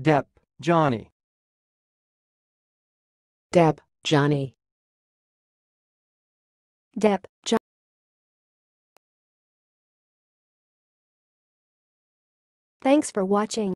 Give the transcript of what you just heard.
Depp Johnny. Depp Johnny. Depp Johnny. Thanks for watching.